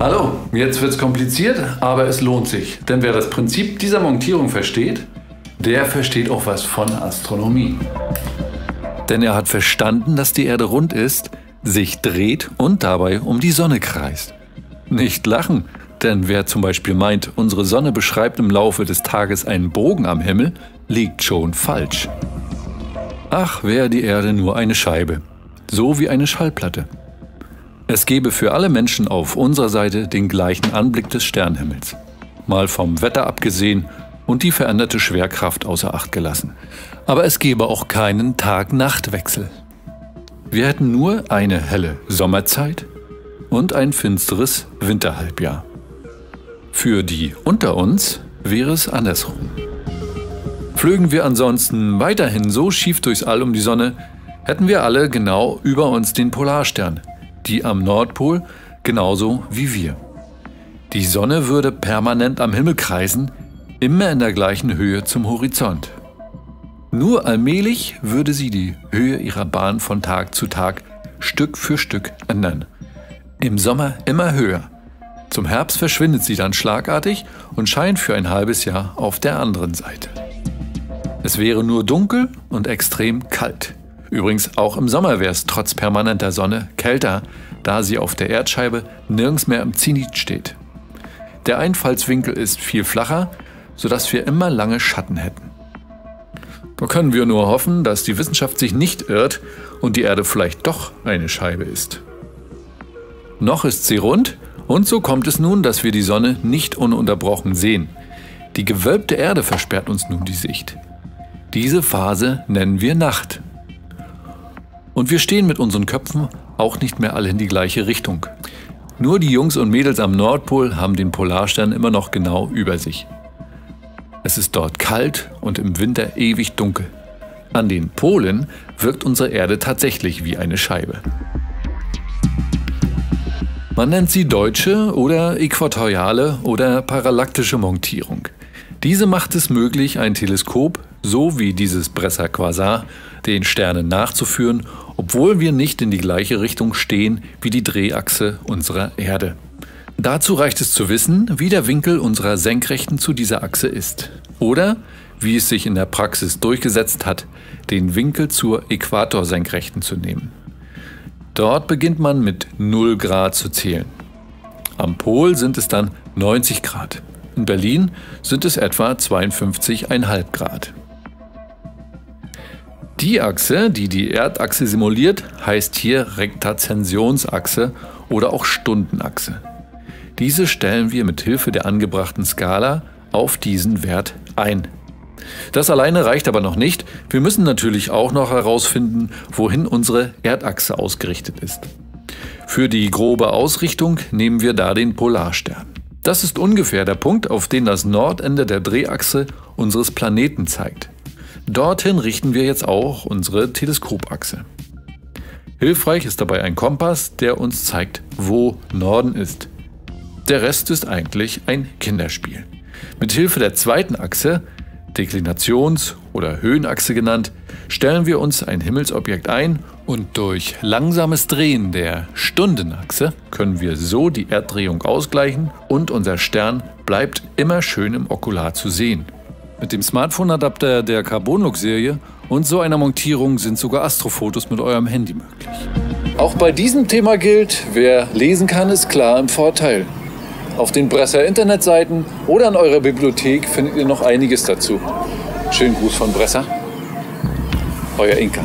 Hallo, jetzt wird's kompliziert, aber es lohnt sich. Denn wer das Prinzip dieser Montierung versteht, der versteht auch was von Astronomie. Denn er hat verstanden, dass die Erde rund ist, sich dreht und dabei um die Sonne kreist. Nicht lachen, denn wer zum Beispiel meint, unsere Sonne beschreibt im Laufe des Tages einen Bogen am Himmel, liegt schon falsch. Ach, wäre die Erde nur eine Scheibe, so wie eine Schallplatte. Es gebe für alle Menschen auf unserer Seite den gleichen Anblick des Sternhimmels. Mal vom Wetter abgesehen und die veränderte Schwerkraft außer Acht gelassen. Aber es gebe auch keinen Tag-Nacht-Wechsel. Wir hätten nur eine helle Sommerzeit und ein finsteres Winterhalbjahr. Für die unter uns wäre es andersrum. Flögen wir ansonsten weiterhin so schief durchs All um die Sonne, hätten wir alle genau über uns den Polarstern, die am Nordpol genauso wie wir. Die Sonne würde permanent am Himmel kreisen, immer in der gleichen Höhe zum Horizont. Nur allmählich würde sie die Höhe ihrer Bahn von Tag zu Tag Stück für Stück ändern. Im Sommer immer höher. Zum Herbst verschwindet sie dann schlagartig und scheint für ein halbes Jahr auf der anderen Seite. Es wäre nur dunkel und extrem kalt. Übrigens auch im Sommer wäre es trotz permanenter Sonne kälter, da sie auf der Erdscheibe nirgends mehr im Zenit steht. Der Einfallswinkel ist viel flacher, sodass wir immer lange Schatten hätten. Können wir nur hoffen, dass die Wissenschaft sich nicht irrt und die Erde vielleicht doch eine Scheibe ist. Noch ist sie rund und so kommt es nun, dass wir die Sonne nicht ununterbrochen sehen. Die gewölbte Erde versperrt uns nun die Sicht. Diese Phase nennen wir Nacht. Und wir stehen mit unseren Köpfen auch nicht mehr alle in die gleiche Richtung. Nur die Jungs und Mädels am Nordpol haben den Polarstern immer noch genau über sich. Es ist dort kalt und im Winter ewig dunkel. An den Polen wirkt unsere Erde tatsächlich wie eine Scheibe. Man nennt sie deutsche oder äquatoriale oder parallaktische Montierung. Diese macht es möglich, ein Teleskop, so wie dieses Bresser Quasar, den Sternen nachzuführen, obwohl wir nicht in die gleiche Richtung stehen wie die Drehachse unserer Erde. Dazu reicht es zu wissen, wie der Winkel unserer Senkrechten zu dieser Achse ist. Oder, wie es sich in der Praxis durchgesetzt hat, den Winkel zur Äquatorsenkrechten zu nehmen. Dort beginnt man mit 0 Grad zu zählen. Am Pol sind es dann 90 Grad. In Berlin sind es etwa 52,5 Grad. Die Achse, die die Erdachse simuliert, heißt hier Rektazensionsachse oder auch Stundenachse. Diese stellen wir mit Hilfe der angebrachten Skala auf diesen Wert ein. Das alleine reicht aber noch nicht. Wir müssen natürlich auch noch herausfinden, wohin unsere Erdachse ausgerichtet ist. Für die grobe Ausrichtung nehmen wir da den Polarstern. Das ist ungefähr der Punkt, auf den das Nordende der Drehachse unseres Planeten zeigt. Dorthin richten wir jetzt auch unsere Teleskopachse. Hilfreich ist dabei ein Kompass, der uns zeigt, wo Norden ist. Der Rest ist eigentlich ein Kinderspiel. Mit Hilfe der zweiten Achse, Deklinations- oder Höhenachse genannt, stellen wir uns ein Himmelsobjekt ein und durch langsames Drehen der Stundenachse können wir so die Erddrehung ausgleichen und unser Stern bleibt immer schön im Okular zu sehen. Mit dem Smartphone-Adapter der Carbonlook-Serie und so einer Montierung sind sogar Astrofotos mit eurem Handy möglich. Auch bei diesem Thema gilt, wer lesen kann, ist klar im Vorteil. Auf den Bresser Internetseiten oder in eurer Bibliothek findet ihr noch einiges dazu. Schönen Gruß von Bresser. Euer Inka.